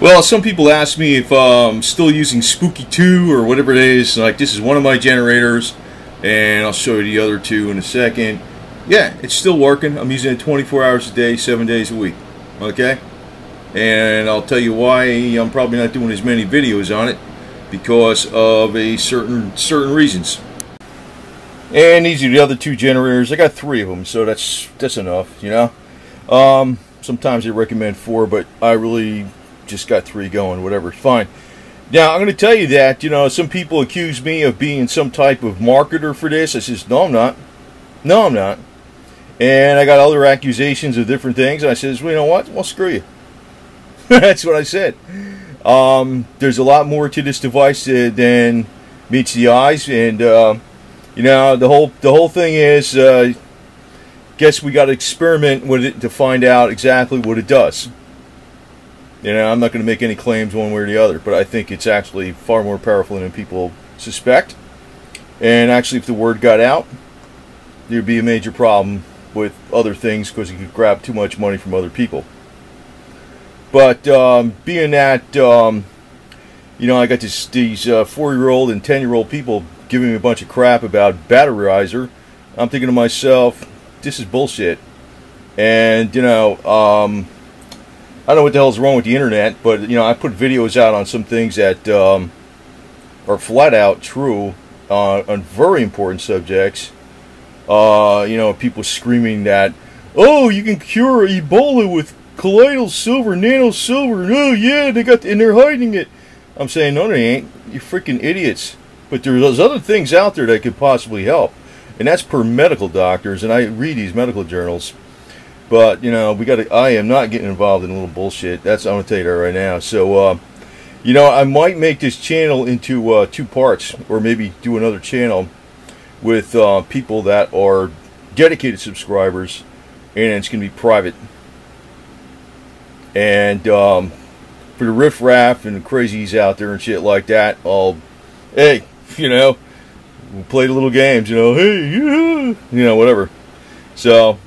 Well, some people ask me if I'm still using Spooky 2 or whatever it is. Like, this is one of my generators, and I'll show you the other two in a second. Yeah, it's still working. I'm using it 24 hours a day, 7 days a week. Okay? And I'll tell you why I'm probably not doing as many videos on it because of a certain certain reasons. And these are the other two generators. I got three of them, so that's that's enough, you know. Um, sometimes they recommend four, but I really just got three going. Whatever, it's fine. Now I'm going to tell you that you know some people accuse me of being some type of marketer for this. I says no, I'm not. No, I'm not. And I got other accusations of different things. And I says, well, you know what? Well, screw you. that's what I said. Um, there's a lot more to this device uh, than meets the eyes, and. Uh, you know, the whole the whole thing is, uh, guess we got to experiment with it to find out exactly what it does. You know, I'm not going to make any claims one way or the other, but I think it's actually far more powerful than people suspect. And actually, if the word got out, there'd be a major problem with other things because you could grab too much money from other people. But um, being that, um, you know, I got this, these uh, four-year-old and ten-year-old people giving me a bunch of crap about batterizer, I'm thinking to myself, this is bullshit. And, you know, um, I don't know what the hell's wrong with the internet, but, you know, I put videos out on some things that um, are flat out true uh, on very important subjects. Uh, you know, people screaming that, oh, you can cure Ebola with colloidal silver, nano silver. Oh, yeah, they got, the, and they're hiding it. I'm saying, no, they ain't. You freaking idiots. But there's other things out there that could possibly help. And that's per medical doctors. And I read these medical journals. But, you know, we got to, I am not getting involved in a little bullshit. That's, I'm to tell you that right now. So, uh, you know, I might make this channel into uh, two parts. Or maybe do another channel with uh, people that are dedicated subscribers. And it's going to be private. And um, for the riffraff and the crazies out there and shit like that, I'll, hey, you know, we a little games, you know, hey, yeah, you know, whatever. So,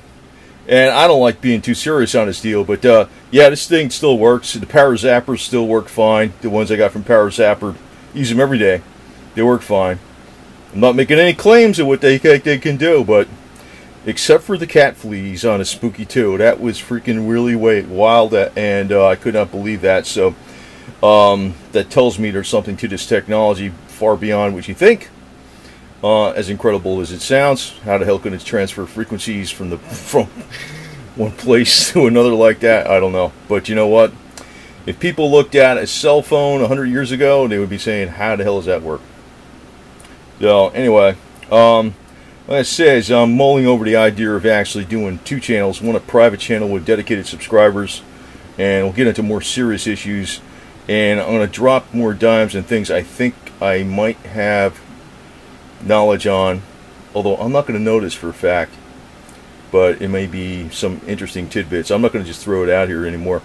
and I don't like being too serious on this deal, but uh, yeah, this thing still works. The Power Zappers still work fine. The ones I got from Power Zapper, use them every day. They work fine. I'm not making any claims of what they they can do, but except for the cat fleas on a Spooky 2, that was freaking really wild, and uh, I could not believe that. So um, that tells me there's something to this technology far beyond what you think. Uh, as incredible as it sounds, how the hell can it transfer frequencies from the from one place to another like that? I don't know. But you know what? If people looked at a cell phone 100 years ago, they would be saying, how the hell does that work? So, anyway, um, like I says, I'm mulling over the idea of actually doing two channels. One a private channel with dedicated subscribers, and we'll get into more serious issues. And I'm going to drop more dimes and things I think I might have knowledge on, although I'm not going to know this for a fact, but it may be some interesting tidbits. I'm not going to just throw it out here anymore.